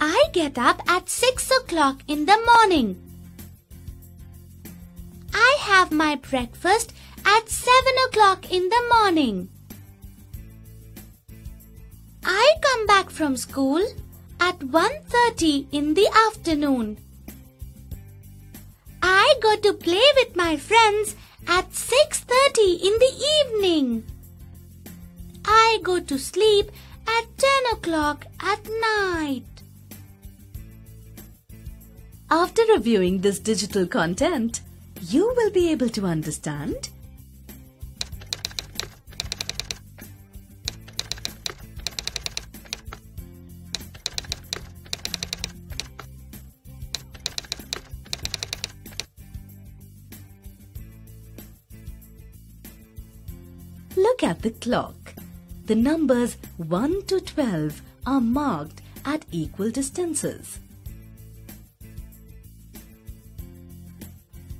I get up at 6 o'clock in the morning. I have my breakfast at 7 o'clock in the morning. I come back from school at 1.30 in the afternoon. I go to play with my friends at 6.30 in the evening. I go to sleep at 10 o'clock at night. After reviewing this digital content, you will be able to understand Look at the clock. The numbers 1 to 12 are marked at equal distances.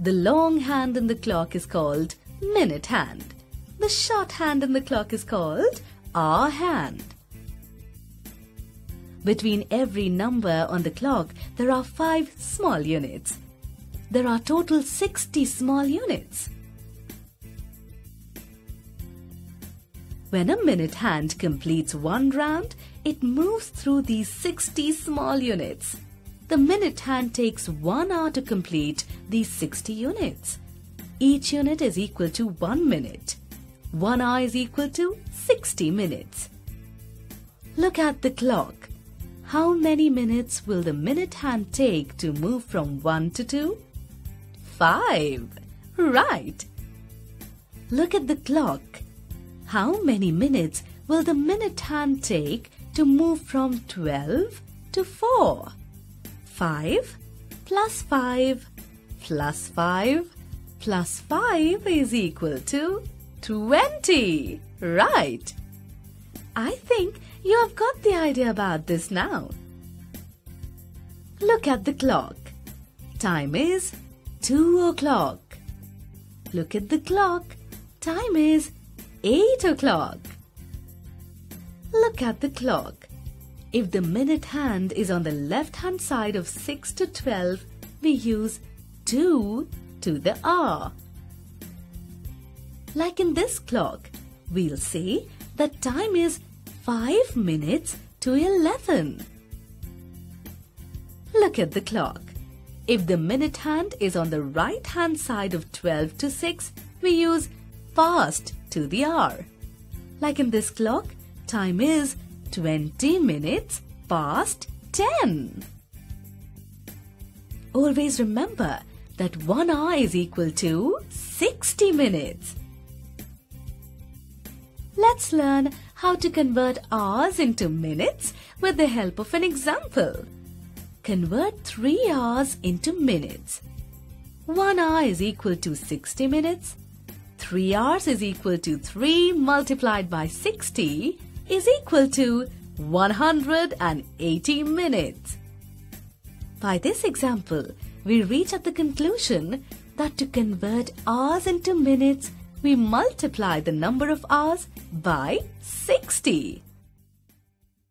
The long hand in the clock is called minute hand. The short hand in the clock is called hour hand. Between every number on the clock, there are 5 small units. There are total 60 small units. When a minute hand completes one round, it moves through these 60 small units. The minute hand takes one hour to complete these 60 units. Each unit is equal to one minute. One hour is equal to 60 minutes. Look at the clock. How many minutes will the minute hand take to move from 1 to 2? 5. Right. Look at the clock. How many minutes will the minute hand take to move from 12 to 4? 5 plus 5 plus 5 plus 5 is equal to 20. Right. I think you have got the idea about this now. Look at the clock. Time is 2 o'clock. Look at the clock. Time is 8 o'clock. Look at the clock. If the minute hand is on the left hand side of 6 to 12, we use 2 to the hour. Like in this clock, we'll say that time is 5 minutes to 11. Look at the clock. If the minute hand is on the right hand side of 12 to 6, we use fast to the hour. Like in this clock, time is 20 minutes past 10. Always remember that 1 hour is equal to 60 minutes. Let's learn how to convert hours into minutes with the help of an example. Convert 3 hours into minutes. 1 hour is equal to 60 minutes 3 hours is equal to 3 multiplied by 60 is equal to 180 minutes. By this example, we reach at the conclusion that to convert hours into minutes, we multiply the number of hours by 60.